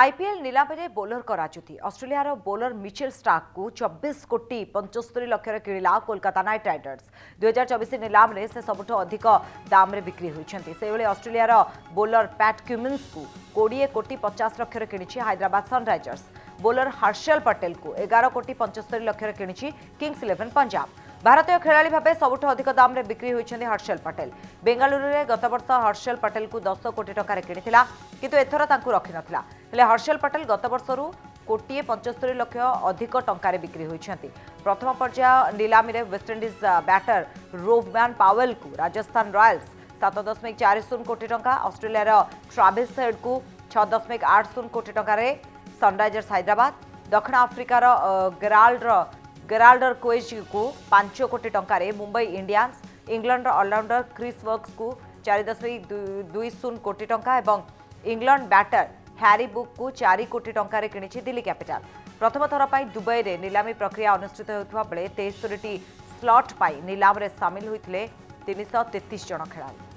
IPL নিଲାମରେ bowler କରାଚୁତି ଅଷ୍ଟ୍ରେଲିଆର bowler Mitchell ଷ୍ଟାର୍କଙ୍କୁ ଚବିଶ କୋଟି ପଞ୍ଚସ୍ତରୀ ଲକ୍ଷରେ କିଣିଲା କୋଲକାତା ନାଇଟ୍ ରାଇଡର୍ସ ଦୁଇହଜାର ଚବିଶ ନିଲାମରେ ସେ ସବୁଠୁ ଅଧିକ ଦାମରେ ବିକ୍ରି ହୋଇଛନ୍ତି ସେହିଭଳି ଅଷ୍ଟ୍ରେଲିଆର ବୋଲର ପ୍ୟାଟ୍ କ୍ୟୁମିନ୍ସଙ୍କୁ କୋଡ଼ିଏ କୋଟି ପଚାଶ ଲକ୍ଷରେ କିଣିଛି ହାଇଦ୍ରାବାଦ ସନ୍ରାଇଜର୍ସ ବୋଲର ହର୍ଷଲ ପଟେଲଙ୍କୁ ଏଗାର କୋଟି ପଞ୍ଚସ୍ତରୀ ଲକ୍ଷରେ କିଣିଛି କିଙ୍ଗସ୍ ଇଲେଭେନ୍ ପଞ୍ଜାବ ଭାରତୀୟ ଖେଳାଳି ଭାବେ ସବୁଠୁ ଅଧିକ ଦାମରେ ବିକ୍ରି ହୋଇଛନ୍ତି ହର୍ଷଲ ପଟେଲ ବେଙ୍ଗାଲୁରୁରେ ଗତବର୍ଷ ହର୍ଷଲ ପଟେଲଙ୍କୁ ଦଶ କୋଟି ଟଙ୍କାରେ କିଣିଥିଲା କିନ୍ତୁ ଏଥର ତାଙ୍କୁ ରଖିନଥିଲା ହେଲେ ହର୍ଷଲ ପଟେଲ ଗତବର୍ଷରୁ କୋଟିଏ ପଞ୍ଚସ୍ତରୀ ଲକ୍ଷ ଅଧିକ ଟଙ୍କାରେ ବିକ୍ରି ହୋଇଛନ୍ତି ପ୍ରଥମ ପର୍ଯ୍ୟାୟ ନିଲାମୀରେ ୱେଷ୍ଟଇଣ୍ଡିଜ୍ ବ୍ୟାଟର ରୋଭମ୍ୟାନ୍ ପାୱେଲଙ୍କୁ ରାଜସ୍ଥାନ ରୟାଲ୍ସ ସାତ ଦଶମିକ ଚାରି ଶୂନ କୋଟି ଟଙ୍କା ଅଷ୍ଟ୍ରେଲିଆର ଟ୍ରାଭିସ୍ ହେଡ୍କୁ ଛଅ ଦଶମିକ ଆଠ ଶୂନ କୋଟି ଟଙ୍କାରେ ସନ୍ରାଇଜର୍ସ ହାଇଦ୍ରାବାଦ ଦକ୍ଷିଣ ଆଫ୍ରିକାର ଗେରାଲ୍ଡର ଗେରାଲ୍ଡର କୋଏଜ୍କୁ ପାଞ୍ଚ କୋଟି ଟଙ୍କାରେ ମୁମ୍ବାଇ ଇଣ୍ଡିଆନ୍ସ ଇଂଲଣ୍ଡର ଅଲରାଉଣ୍ଡର କ୍ରିସ୍ ୱର୍କସକୁ ଚାରି ଦଶମିକ ଦୁଇ ଶୂନ କୋଟି ଟଙ୍କା ଏବଂ ଇଂଲଣ୍ଡ ବ୍ୟାଟର হ্যারি বুকু চারি কোটি টঙ্কার কিণিছে দিল্লি ক্যাপিটাল প্রথম থর দুবাইরে নিলামী প্রক্রিয়া অনুষ্ঠিত হেউথিবা বেলে তেস্তরিটি স্লট পাই নিলামরে সামিল হয়েছে তিনশহ তেত্রিশ জন খেলাড়ি